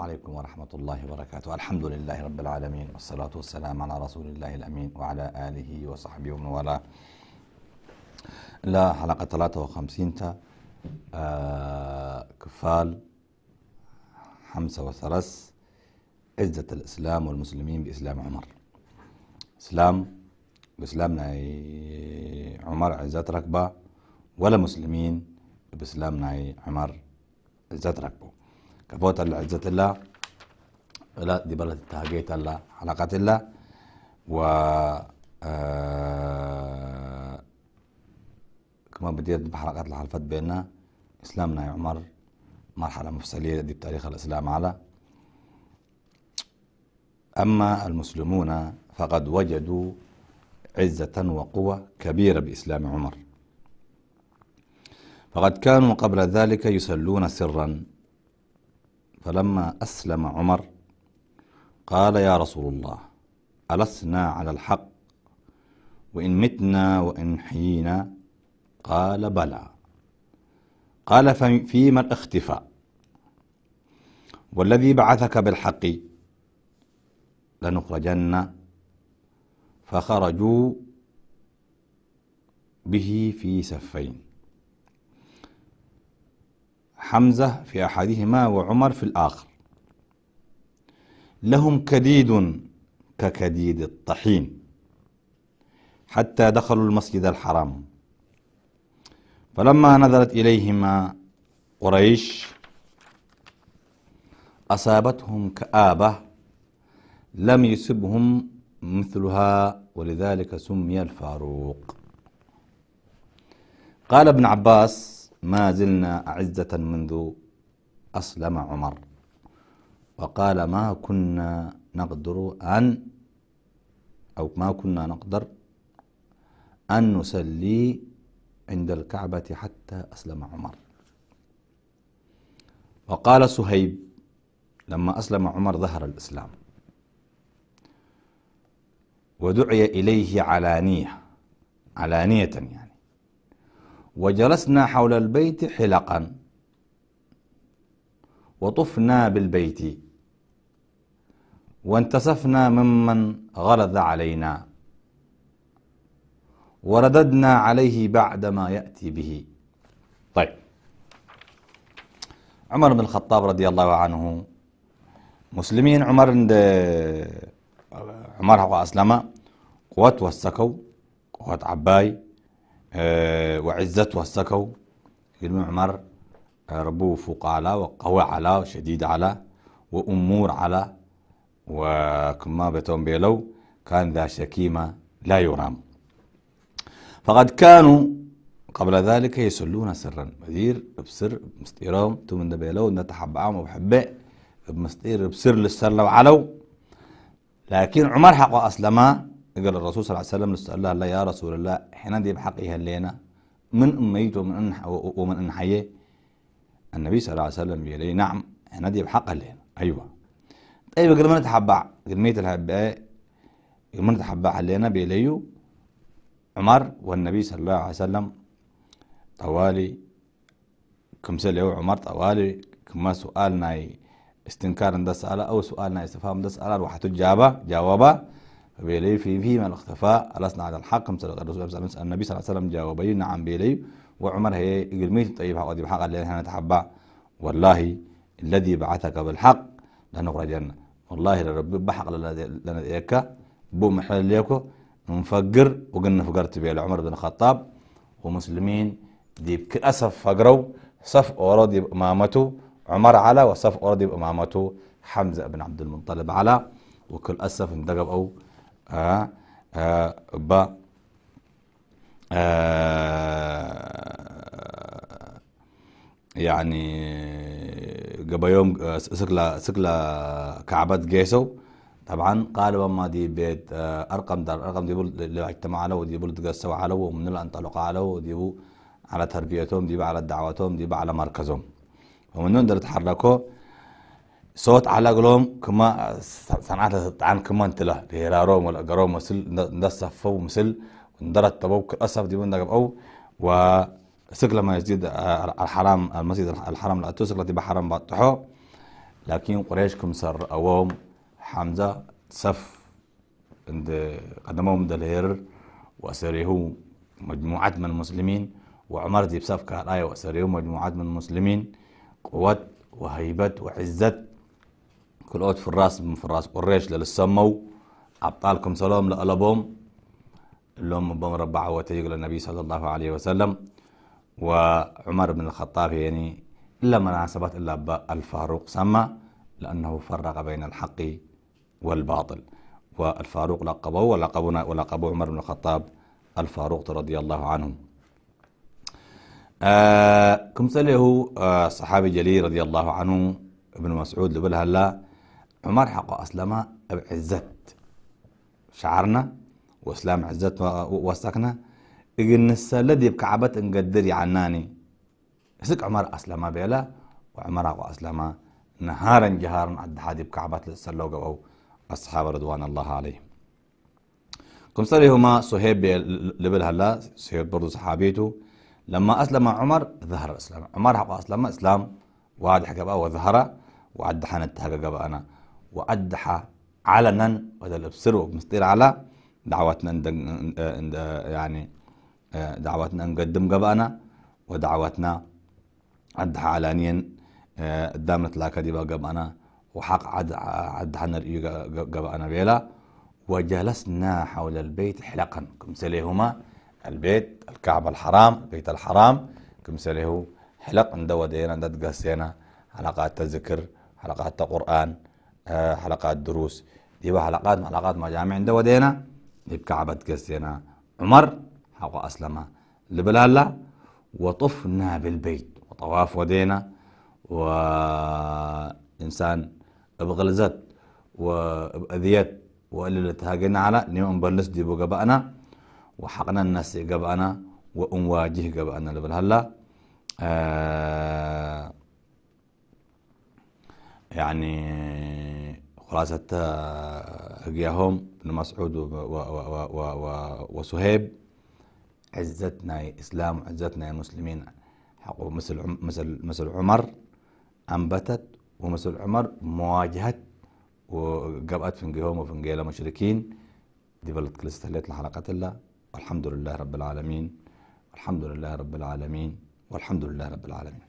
عليكم ورحمة الله وبركاته. الحمد لله رب العالمين والصلاة والسلام على رسول الله الأمين وعلى آله وصحبه ومن والاه. لا حلقة 53 تا آه كفال حمسة وثرس عزة الإسلام والمسلمين بإسلام عمر. إسلام بإسلامنا عمر عزة ركبة ولا مسلمين بإسلامنا عمر عزة ركبة. كفوت عزة الله. لا دي بلد تهجيت الله حلقات الله. و آه كما بديت بحلقات الحلفات بيننا. إسلامنا يا عمر مرحلة مفصلية دي بتاريخ الإسلام على. أما المسلمون فقد وجدوا عزة وقوة كبيرة بإسلام عمر. فقد كانوا قبل ذلك يصلون سرا. فلما أسلم عمر قال يا رسول الله ألسنا على الحق؟ وإن متنا وإن حيينا قال بلى. قال فيما الاختفاء؟ والذي بعثك بالحق لنخرجن. فخرجوا به في سفين. حمزة في أحدهما وعمر في الآخر. لهم كديد ككديد الطحين حتى دخلوا المسجد الحرام. فلما نزلت إليهما قريش أصابتهم كآبة لم يسبهم مثلها ولذلك سمي الفاروق. قال ابن عباس ما زلنا أعزة منذ أسلم عمر. وقال ما كنا نقدر أن أو ما كنا نقدر أن نسلي عند الكعبة حتى أسلم عمر. وقال سهيب لما أسلم عمر ظهر الإسلام. ودعي إليه علانية علانية يعني. وجلسنا حول البيت حلقا. وطفنا بالبيت. وانتصفنا ممن غلظ علينا. ورددنا عليه بعد ما يأتي به. طيب. عمر بن الخطاب رضي الله عنه. مسلمين عمر عند عمر هو أسلم. قوات وسكوا. قوات عباي. وعزت وسكوا يلمي عمر ربو فوق على وقوي على وشديد على وأمور على وكما بتون بيلو كان ذا شكيمة لا يرام. فقد كانوا قبل ذلك يسلون سرا. مدير بسر مستيرهم تو من دبيلو نتحبعهم وبحبه بمستير بسر للسر لو علو. لكن عمر حق أسلما قال الرسول صلى الله عليه وسلم نسأل الله يا رسول الله حين دي بحقها لنا من أميت ومن ومن أن حيه النبي صلى الله عليه وسلم يقول نعم حين دي بحقها لنا أيوة. طيب قبل ما نتحبع قمية الحباء قبل ما نتحبع علينا بيليو عمر والنبي صلى الله عليه وسلم طوالي. كم سأل عمر طوالي كما سؤالنا استنكار ده سأله أو سؤالنا استفهام ده سأله وحتى جابه جوابه بيلي في فيما الاختفاء ألسنا على الحق. مثل النبي صلى الله عليه وسلم جاوب نعم بيلي. وعمر هي قلميت طيب. دي بحق اللي إحنا نتحبع والله الذي بعثك بالحق لنخرجن. والله لرب بحق لنا إياك بو محل ليكو. نفقر وقلنا فقرت بيه عمر بن الخطاب. ومسلمين دي بكل أسف فقروا. صف أوراد إمامته عمر على وصف أوراد إمامته حمزة بن عبد المطلب على. وكل أسف اندقب أو آه آه با آه يعني قبل يوم سكلا سكلا كعبات جيسو. طبعا قالوا ما دي بيت أرقم دار أرقم دي اللي اجتمع له ودي بول تقسوا على ومن الانطلق على ودي على تربيتهم دي على دعوتهم دي على مركزهم. ومن دول تحركوا صوت على قلوم كما صنعت الطعام كما انت له. ديراروم ولا قروم مسل ندصفوا مسل وندرت تبوك اسف دي بندق أو و سكلا ما يزيد الحرام المسجد الحرام لا تسكلا تبقى حرام بطحو لكن قريش كمسر أوم حمزة سف عند قدمهم دلير وأسره مجموعات من المسلمين وعمر دي بسف كهراية وأسره مجموعات من المسلمين قوة وهيبة وعزة كل أوت في الراس قريش للسمو أبطالكم سلام لألبهم اللهم بمربع وتيق للنبي صلى الله عليه وسلم. وعمر بن الخطاب يعني إلا مناسبات إلا الفاروق سمى لأنه فرق بين الحق والباطل. والفاروق لقبه ولقبنا ولقبه عمر بن الخطاب الفاروق رضي الله عنه. آه كم سأله آه صحابي جليل رضي الله عنه ابن مسعود لبل هلا عمر حق أسلم بعزت. شعرنا وإسلام عزت وسكنا إجن الذي بكعبة نقدر يعناني. سك عمر أسلم بيلا وعمر حق أسلم نهارا جهارا عد حادي بكعبة لسلو قبو الصحابة رضوان الله عليهم كم هما صهيب لبل هلا صهيب برضو صحابيته لما أسلم عمر ظهر الإسلام عمر حق أسلم إسلام واضح بقى وظهر وعد حنت بقى أنا وعد علنا وهذا الابصر ومستير على دعوتنا يعني دعوتنا نقدم قبأنا ودعوتنا عدها علانيا قدام نتلاقى دي قبأنا وحق عد عد قبأنا بيلا. وجلسنا حول البيت حلقا كمثلهما البيت الكعبة الحرام بيت الحرام كمثله حلق عند ودينا عند قسينا حلقات تذكر حلقات قرآن. حلقات دروس. دي حلقات حلقات مجامع عند ودينا دي بكعبة قسينا عمر حق أسلم لبلالا وطفنا بالبيت. وطواف ودينا. وإنسان بغلزت وبأذيت وقال تهاجنا على. نيوم بلس دي بقبأنا وحقنا الناس قبأنا. وأنواجه قبأنا لبل هلا آه يعني خلاصة هجيهم ابن مسعود وسهيب عزتنا يا إسلام عزتنا يا مسلمين حقوا مثل مثل مثل عمر أنبتت ومثل عمر مواجهة وقبأت فنجيهم وفنجيلا مشركين دي بلد كل استهلت لحلقة الله والحمد لله رب العالمين. والحمد لله رب العالمين. والحمد لله رب العالمين.